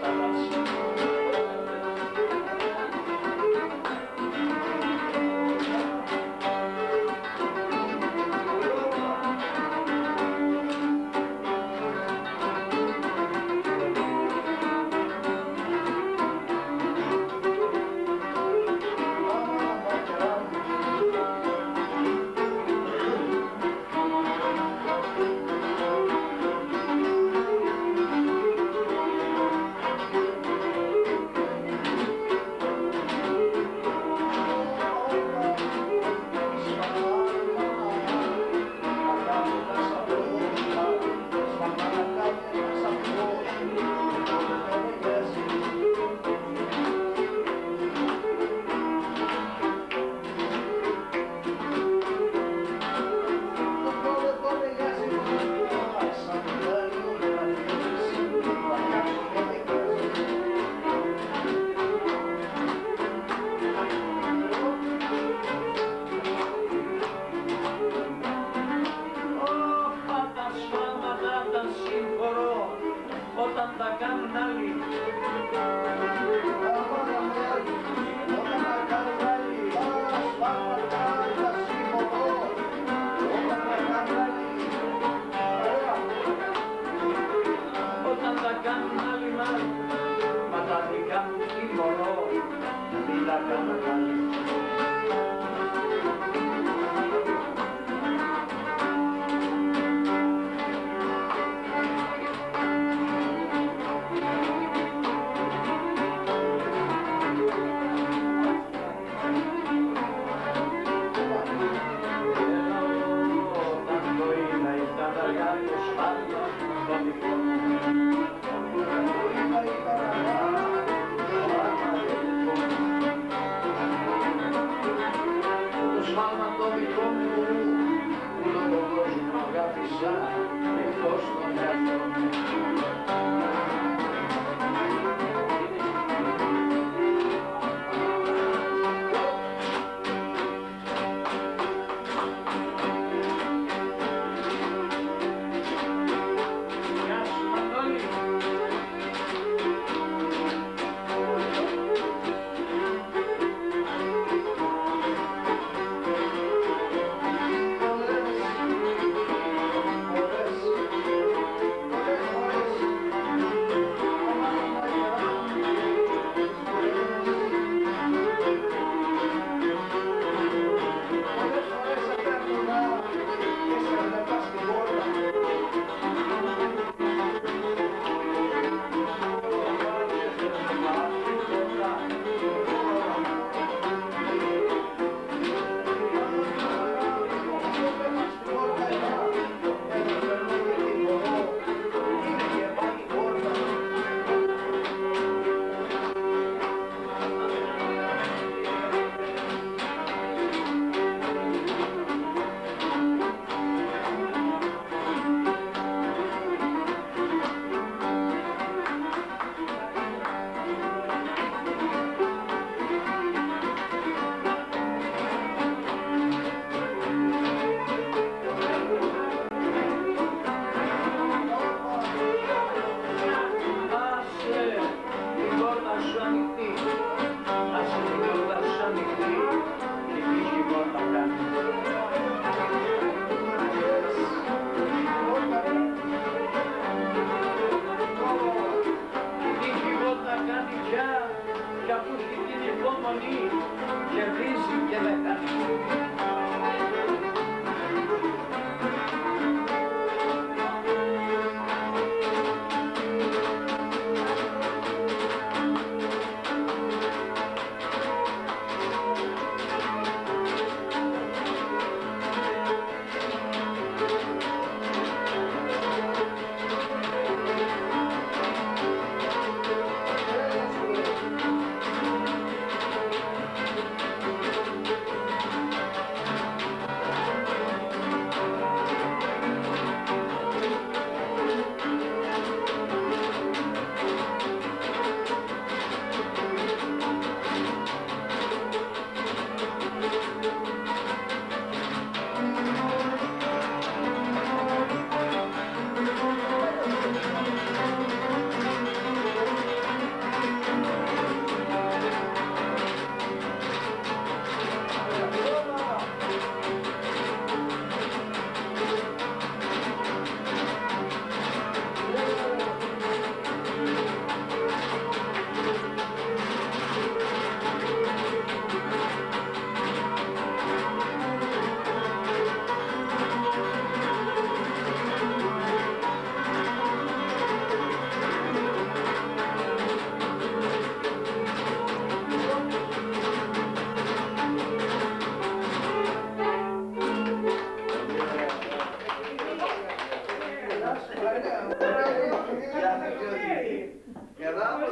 Thank.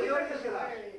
Senhor e Deus